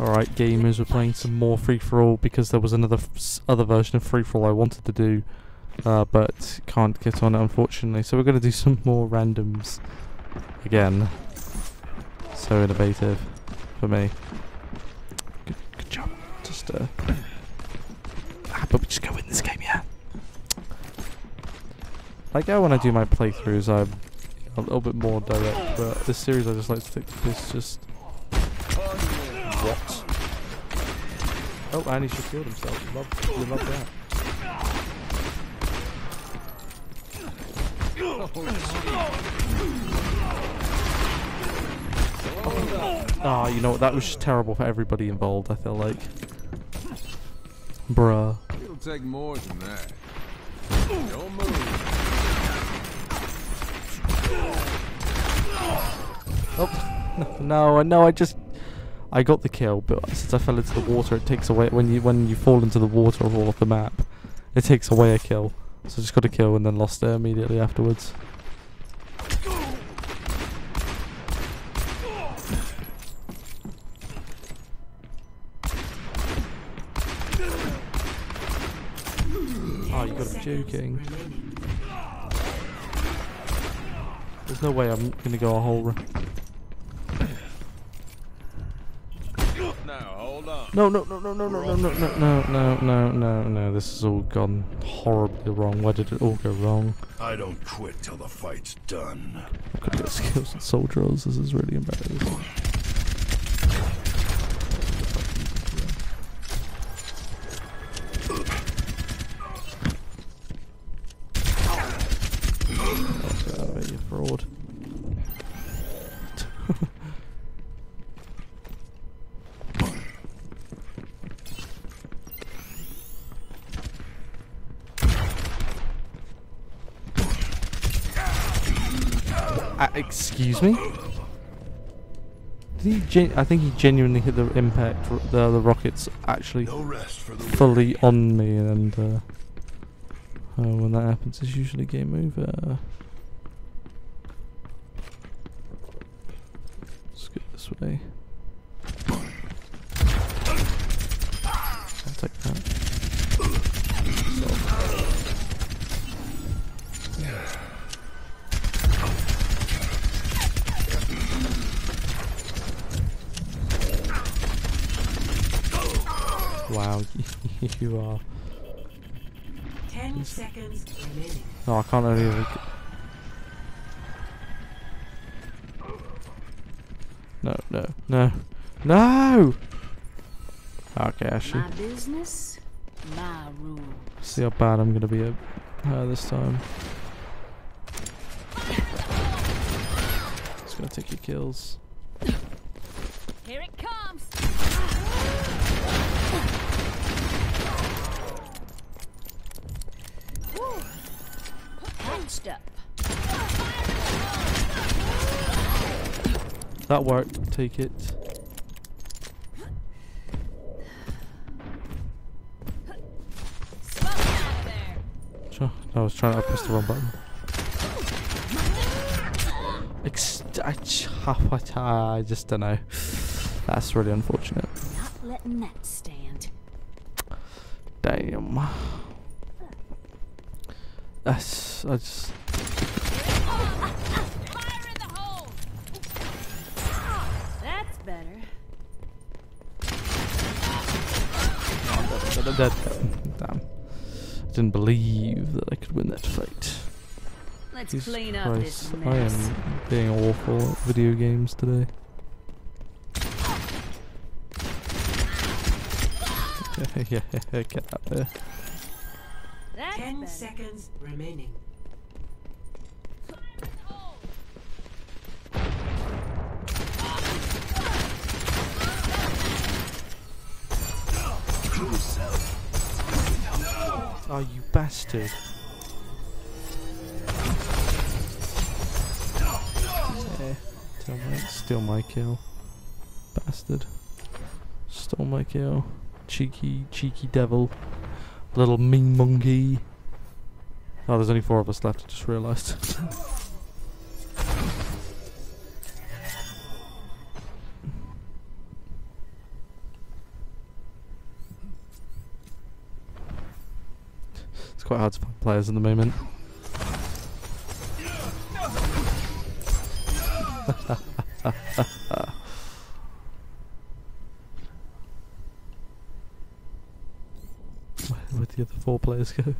Alright, gamers, we're playing some more free for all because there was another other version of free for all I wanted to do, uh, but can't get on it unfortunately. So we're gonna do some more randoms again. So innovative for me. Good, good job. Just uh, ah, but we just go win this game, yeah. Like how when I do my playthroughs, I'm a little bit more direct, but this series I just like to this just what? Oh, and he just killed himself. Love, we love that. Ah, you know what? That was just terrible for everybody involved. I feel like, bruh. It'll take more than that. Don't move. Oh no, no! I just I got the kill, but since I fell into the water, it takes away when you when you fall into the water or fall off the map, it takes away a kill. So I just got a kill and then lost it immediately afterwards. Oh, you gotta be joking. There's no way I'm gonna go a whole. Now, hold on. No, no, no, no, no, no, no, no, no, no, no, no, no, no. This has all gone horribly wrong. Why did it all go wrong? I don't quit till the fight's done. I could get skills and soldiers. This is really embarrassing. Oh, get out of here, you fraud. Uh, excuse me? Did he gen- I think he genuinely hit the impact, r- the, the rockets actually No rest for the fully on me and uh, oh, when that happens it's usually game over. Let's get this way. Wow, you are. Ten seconds remaining. No, I can't really. Even... No, no, no, no. Okay, actually, My business, my rules. see how bad I'm gonna be at uh, this time. It's gonna take your kills. Here it comes. That worked. Take it. I was trying to press the wrong button. Ex- I, I just don't know. That's really unfortunate. Not letting that. Damn. That's I just Fire in the hole. That's better. that, that, damn. I Didn't believe that I could win that fight. Let's Jesus clean up this Christ, I am being awful at video games today. yeah, get out there. That's Ten better. seconds remaining. Oh, you bastard. Yeah, steal my, steal my kill. Bastard. Stole my kill. Cheeky, cheeky devil. Little mean monkey. Oh, there's only four of us left, I just realised. it's quite hard to find players in the moment. the four players go?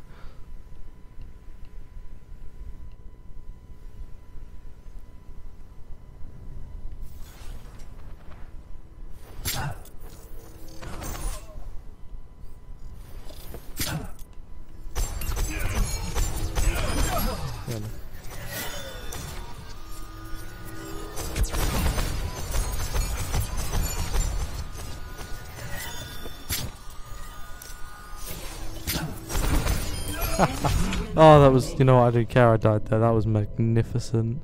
Oh, that was, you know what, I didn't care I died there. That was magnificent.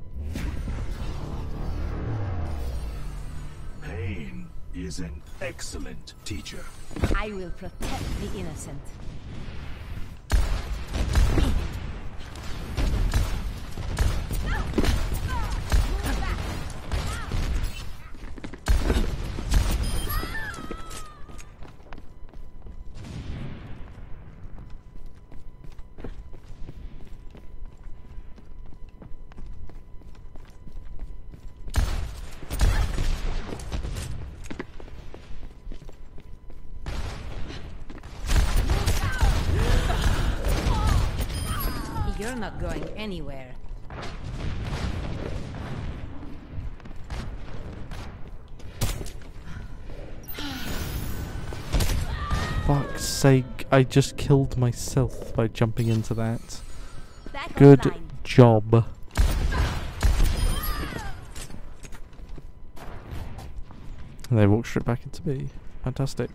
Pain is an excellent teacher. I will protect the innocent. You're not going anywhere. Fuck's sake, I just killed myself by jumping into that. Back Good online. job. And they walk straight back into me. Fantastic.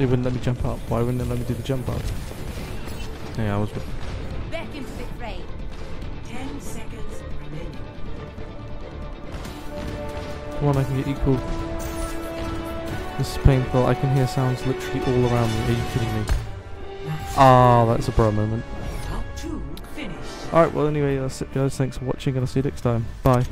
It wouldn't let me jump up. Why wouldn't it let me do the jump up? Yeah, I was. Back into the fray. Ten seconds remaining. Come on, I can get equal. This is painful. I can hear sounds literally all around me. Are you kidding me? Ah, that's a bro moment. Top two finished. Alright, well, anyway, that's it, guys. Thanks for watching, and I'll see you next time. Bye.